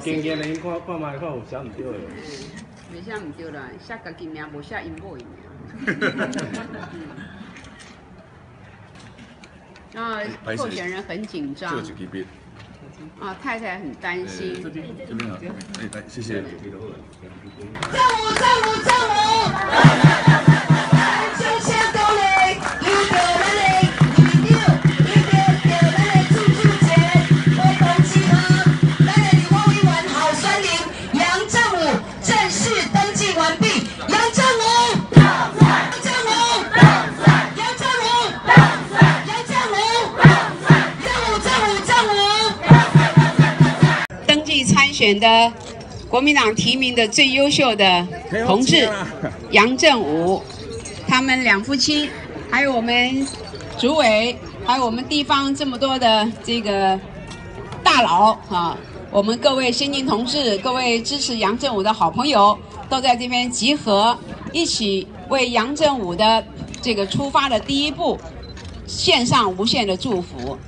经验的，因看看卖看有啥唔对的。袂写毋对啦，写家己名，无写因某的名。啊，候选人很紧张啊，太太很担心。这边啊，哎来谢谢。选的国民党提名的最优秀的同志杨振武，他们两夫妻，还有我们主委，还有我们地方这么多的这个大佬啊，我们各位先进同志，各位支持杨振武的好朋友，都在这边集合，一起为杨振武的这个出发的第一步献上无限的祝福。